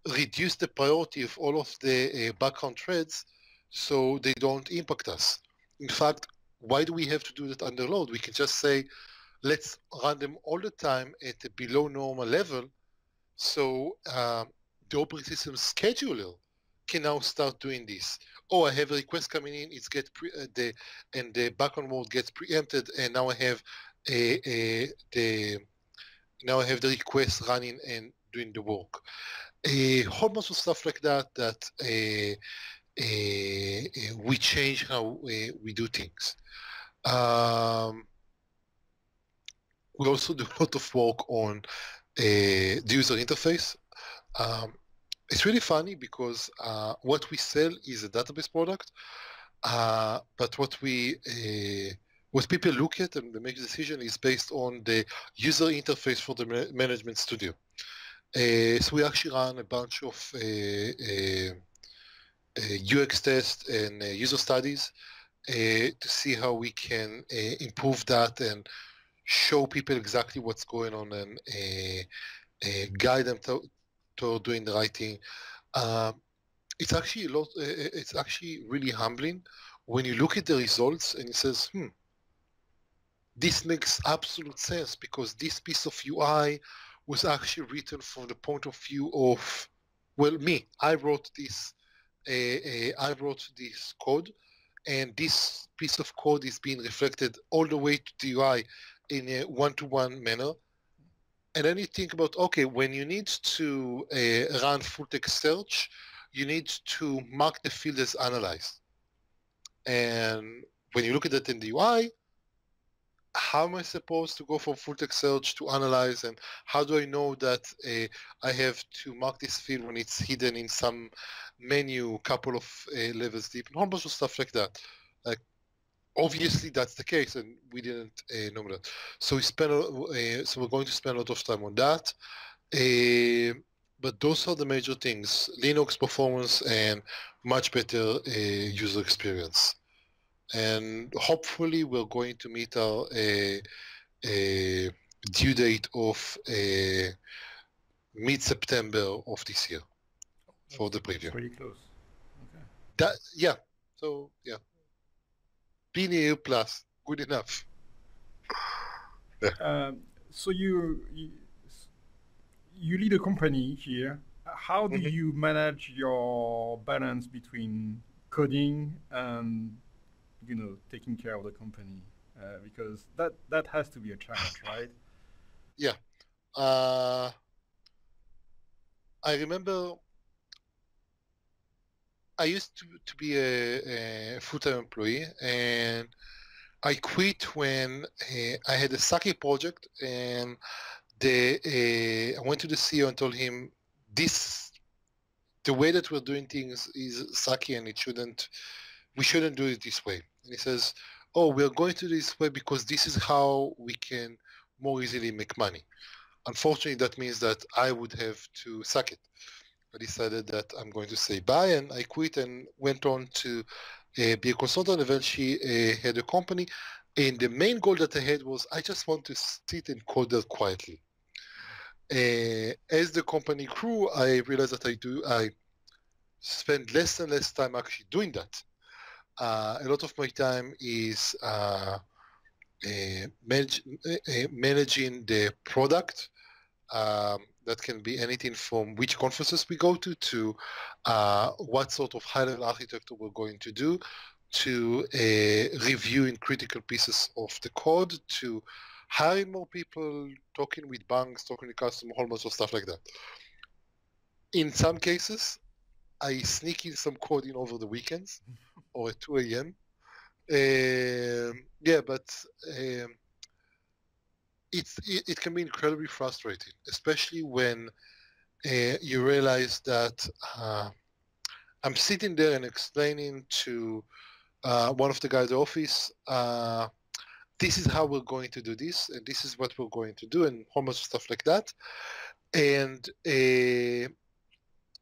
reduce the priority of all of the uh, background threads so they don't impact us. In fact, why do we have to do that under load? We can just say, let's run them all the time at a below normal level so uh, the operating system scheduler can now start doing this. Oh, I have a request coming in. It's get pre- uh, the and the background mode gets preempted, and now I have a, a the now I have the request running and doing the work. A whole bunch stuff like that that uh, uh, we change how we, do things. Um, we also do a lot of work on the user interface. Um, it's really funny because uh, what we sell is a database product, uh, but what we uh, what people look at and they make a decision is based on the user interface for the ma- management studio. Uh, so we actually run a bunch of UX tests and user studies to see how we can improve that and show people exactly what's going on and guide them to, to doing the right thing. Um, it's actually a lot. It's actually really humbling when you look at the results and it says, "Hmm, this makes absolute sense because this piece of UI was actually written from the point of view of, well, me. I wrote this. Uh, uh, I wrote this code, and this piece of code is being reflected all the way to the UI in a one-to-one manner." and then you think about okay when you need to uh, run full text search you need to mark the field as analyzed and when you look at it in the ui how am i supposed to go from full text search to analyze and how do i know that uh, i have to mark this field when it's hidden in some menu couple of uh, levels deep and a whole bunch of stuff like that like obviously that's the case, and we didn't uh, know that. So we spent, so we're going to spend a lot of time on that. But those are the major things: Linux performance and much better user experience. And hopefully, we're going to meet our uh, uh, due date of mid-September of this year for the preview. Pretty close. Okay. That yeah. So yeah, BNEU plus good enough. Yeah. Um, so you, you, you lead a company here. How do mm-hmm. you manage your balance between coding and you know taking care of the company? Uh, because that that has to be a challenge, right? Yeah. Uh, I remember I used to, to be a, a full-time employee and I quit when uh, I had a Saki project and the, uh, I went to the CEO and told him this, the way that we're doing things is Saki and it shouldn't, we shouldn't do it this way. And he says, oh, we're going to do this way because this is how we can more easily make money. Unfortunately, that means that I would have to suck it. I decided that I'm going to say bye, and I quit and went on to uh, be a consultant. Eventually, uh, had a company, and the main goal that I had was I just want to sit and code that quietly. Uh, as the company grew, I realized that I do I spend less and less time actually doing that. Uh, a lot of my time is uh, uh, manage, managing the product. Um, that can be anything from which conferences we go to to uh, what sort of high-level architecture we're going to do to uh, reviewing critical pieces of the code to hiring more people, talking with banks, talking with customers, whole bunch of stuff like that. In some cases, I sneak in some code in over the weekends or at 2 a.m. Um, yeah, but um, it's it, it, can be incredibly frustrating, especially when uh, you realize that uh, I'm sitting there and explaining to uh, one of the guys in the office, uh, this is how we're going to do this, and this is what we're going to do, and bunch of stuff like that. And uh,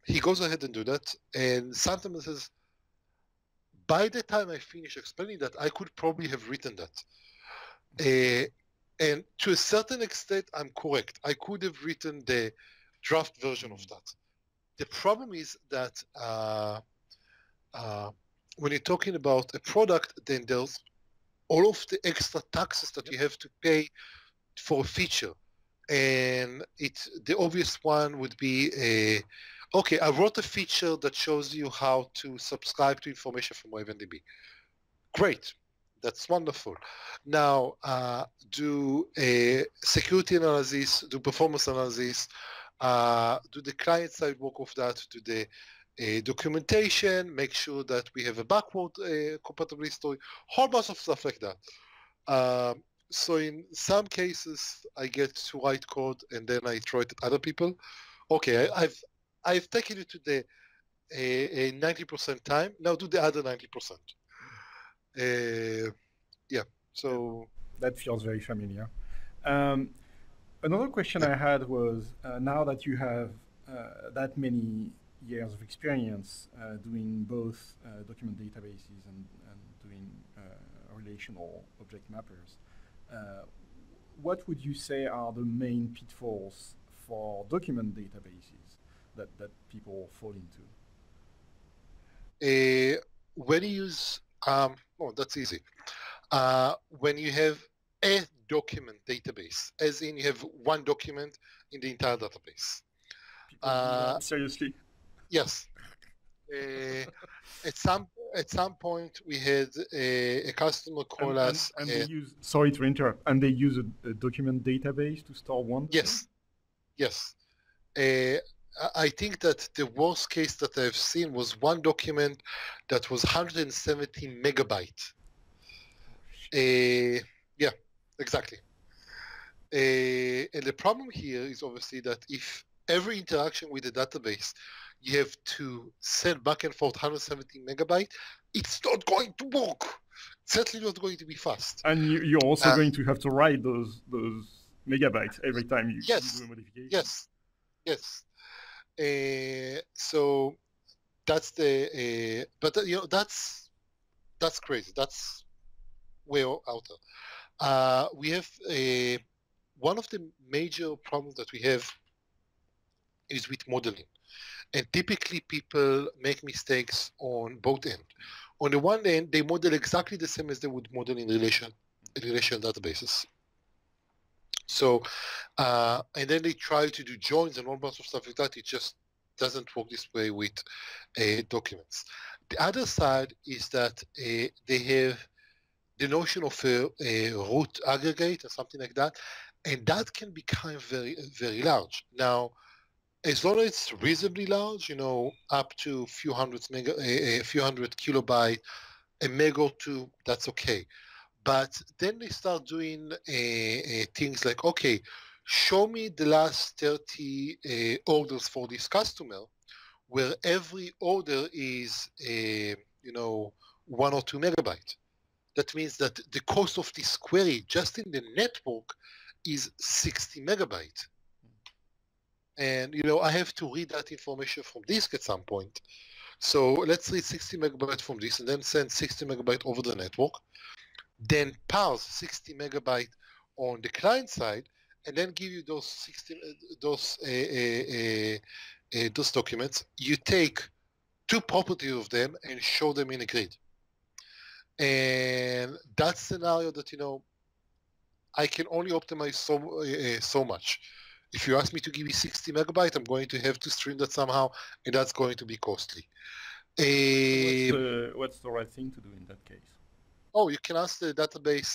he goes ahead and do that, and sometimes says, by the time I finish explaining that, I could probably have written that. Uh, and to a certain extent, I'm correct. I could have written the draft version of that. The problem is that uh, uh, when you're talking about a product, then there's all of the extra taxes that you have to pay for a feature. And it the obvious one would be a okay, I wrote a feature that shows you how to subscribe to information from OpenDB. Great. That's wonderful. Now, uh, do a security analysis, do performance analysis, uh, do the client side work of that, do the uh, documentation, make sure that we have a backward uh, compatibility story, whole bunch of stuff like that. Um, so in some cases, I get to write code and then I throw it at other people. Okay, I, have I've taken it to the a, a 90% time. Now do the other 90%. Uh, yeah, so that feels very familiar. Um, another question I had was uh, now that you have uh, that many years of experience uh, doing both uh, document databases and, and doing uh, relational object mappers, what would you say are the main pitfalls for document databases that, that people fall into? when you use um, oh, that's easy. Uh, when you have a document database, as in you have one document in the entire database. Uh, seriously? Yes. Uh, at some at some point, we had a, a customer call and, us. And, and they use sorry to interrupt. And they use a, a document database to store one. Yes. Yes. I think that the worst case that I've seen was one document that was 170 megabyte. Uh, yeah, exactly. Uh, and the problem here is obviously that if every interaction with the database, you have to send back and forth 170 megabyte. It's not going to work. Certainly not going to be fast. And you, you're also uh, going to have to write those those megabytes every time you, yes, do a modification. Yes, yes. Uh, so that's the. Uh, but you know that's that's crazy. That's way out there. Uh, we have a one of the major problems that we have is with modeling. And typically people make mistakes on both ends. On the one end, they model exactly the same as they would model in relation, in relation databases. So, uh, and then they try to do joins and all bunch of stuff like that. It just doesn't work this way with uh, documents. The other side is that uh, they have the notion of a, a root aggregate or something like that, and that can become very, very large. Now, as long as it's reasonably large, you know, up to a few hundred mega, a, a few hundred kilobyte, a meg or two, that's okay. But then they start doing uh, things like, okay, show me the last 30 uh, orders for this customer, where every order is, you know, one or two megabyte. That means that the cost of this query just in the network is 60 megabyte. And, you know, I have to read that information from disk at some point. So let's read 60 megabyte from this and then send 60 megabyte over the network. Then parse 60 megabyte on the client side and then give you those 60, those, uh, uh, uh, those documents. You take two properties of them and show them in a grid. And that scenario that, you know, I can only optimize so uh, so much. If you ask me to give you 60 megabyte, I'm going to have to stream that somehow, and that's going to be costly. Uh, what's, the, what's the right thing to do in that case? Oh, you can ask the database,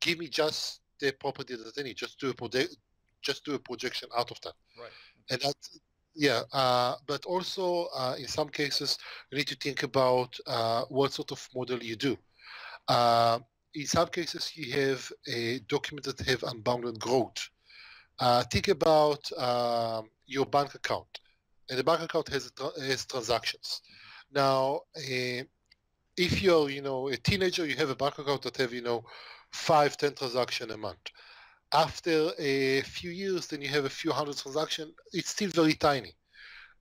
give me just the property that I need, just do a project, just do a projection out of that. Right. And that, yeah, uh, but also uh, in some cases you need to think about uh, what sort of model you do. Uh, in some cases, you have a document that have unbounded growth. Uh, think about um, your bank account, and the bank account has, has transactions. Now, uh, if you're, you know, a teenager, you have a bank account that have, you know, five, ten transactions a month. After a few years, then you have a few hundred transactions. It's still very tiny.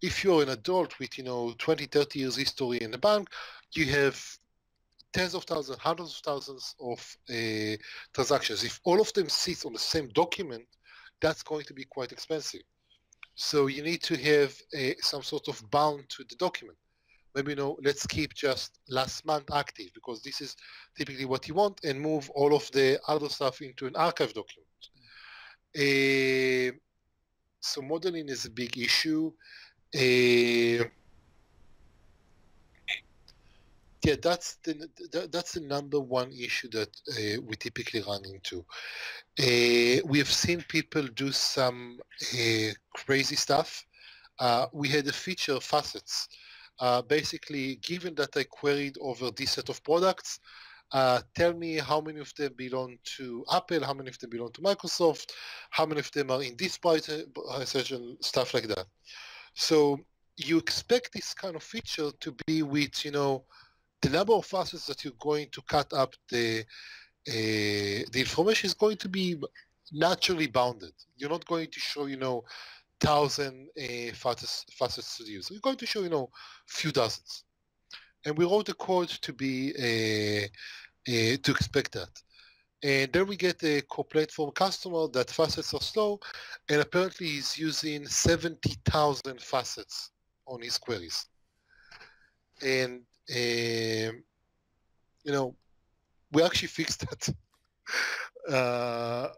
If you're an adult with, you know, 20, 30 years history in the bank, you have tens of thousands, hundreds of thousands of uh, transactions. If all of them sit on the same document, that's going to be quite expensive. So you need to have a, some sort of bound to the document. Maybe, know, let's keep just last month active because this is typically what you want and move all of the other stuff into an archive document. Uh, so modeling is a big issue. Uh, yeah, that's the that's the number one issue that uh, we typically run into. We have seen people do some crazy stuff. Uh, we had a feature facets. Uh, basically, given that I queried over this set of products, uh, tell me how many of them belong to Apple, how many of them belong to Microsoft, how many of them are in this price section, stuff like that. So you expect this kind of feature to be with, you know, the number of facets that you're going to cut up the uh, the information is going to be naturally bounded. You're not going to show, you know, thousand uh, to the user. You're going to show, you know, few dozens. And we wrote the code to be uh, uh, to expect that. And then we get a a customer that facets are slow, and apparently he's using 70,000 facets on his queries. And you know, we actually fixed that. Uh,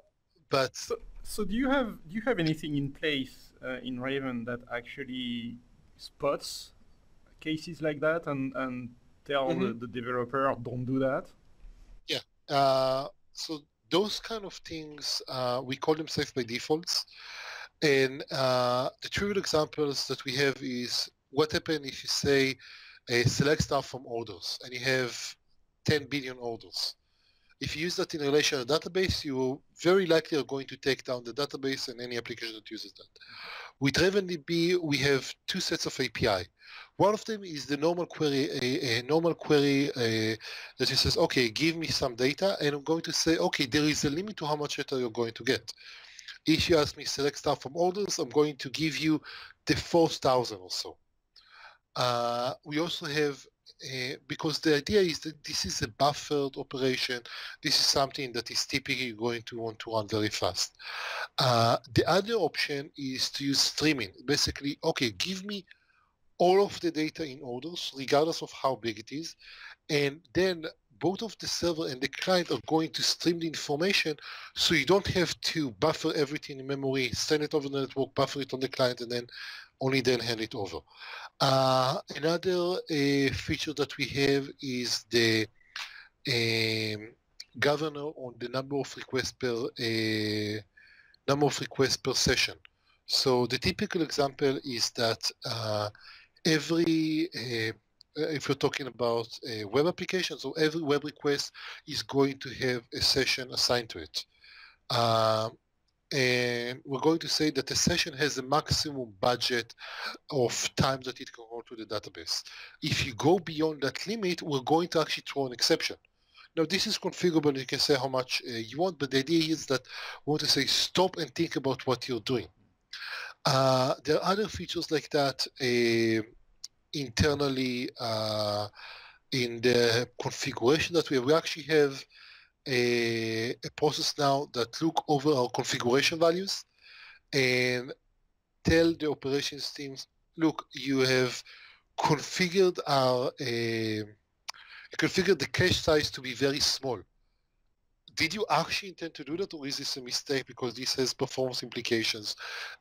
but so, do you have do you have anything in place in Raven that actually spots cases like that and and tell mm-hmm. the, the, developer don't do that? Yeah. Uh, so those kind of things uh, we call them safe by defaults. And uh, the true examples that we have is what happens if you say a select stuff from orders and you have 10 billion orders If you use that in a relational database, you very likely are going to take down the database and any application that uses that. With RavenDB, we have two sets of API. One of them is the normal query, a, a normal query that says, okay, give me some data, and I'm going to say, okay, there is a limit to how much data you're going to get. If you ask me select stuff from orders, I'm going to give you the 4,000 or so. Uh, we also have uh, because the idea is that this is a buffered operation. This is something that is typically going to want to run very fast. Uh, the other option is to use streaming. Basically, okay, give me all of the data in orders, regardless of how big it is, and then both of the server and the client are going to stream the information so you don't have to buffer everything in memory, send it over the network, buffer it on the client, and then only then hand it over. Uh, another uh, feature that we have is the um, governor on the number of requests per uh, number of requests per session. So the typical example is that uh, every uh, if you're talking about a web application, so every web request is going to have a session assigned to it. And we're going to say that the session has a maximum budget of time that it can hold to the database. If you go beyond that limit, we're going to actually throw an exception. Now, this is configurable. You can say how much uh, you want, but the idea is that we want to say stop and think about what you're doing. Uh, there are other features like that uh, internally uh, in the configuration that we have. We actually have a, a process now that look over our configuration values and tell the operations teams, look, you have configured our uh, configured the cache size to be very small. Did you actually intend to do that, or is this a mistake because this has performance implications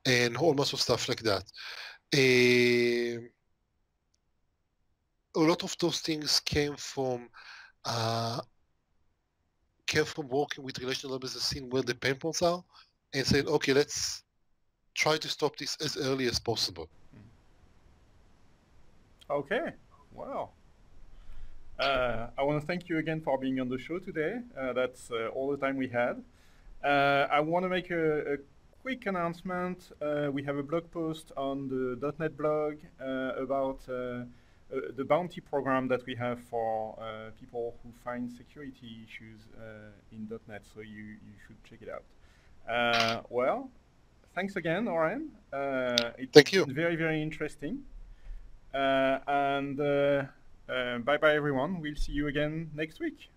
and all sorts of stuff like that? Uh, a lot of those things came from uh, came from working with relational database seeing where the pain points are and saying, okay, let's try to stop this as early as possible. Okay, wow. Uh, I want to thank you again for being on the show today. Uh, that's uh, all the time we had. Uh, I want to make a, a quick announcement. Uh, we have a blog post on the .NET blog uh, about uh, the bounty program that we have for uh, people who find security issues uh, in .NET, so you, you should check it out. well, thanks again, Oren. Thank you. Very, very interesting. and bye-bye, everyone. We'll see you again next week.